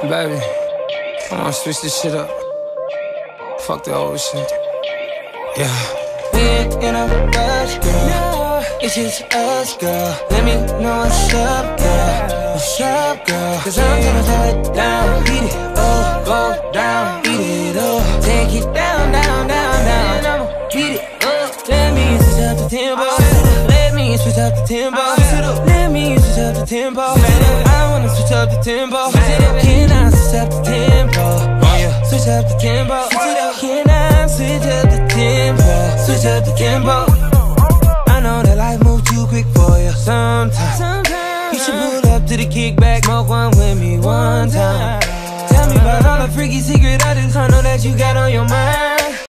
Baby, I wanna switch this shit up. Fuck the old shit. Yeah. We ain't in a rush, girl. It's just us, girl. Let me know what's up, girl. What's up, girl? Cause I'm gonna throw it down. Beat it up, go down. Beat it up. Take it down, down, down, down. I'ma beat it up. Let me switch up the tempo. Let me switch up the tempo. Let me switch up the tempo. I wanna switch up the tempo. Up the tempo. Can I switch up the tempo? Switch up the tempo. I know that life moves too quick for you sometimes. You should pull up to the kickback, smoke one with me one time. Tell me about all the freaky secret I just know that you got.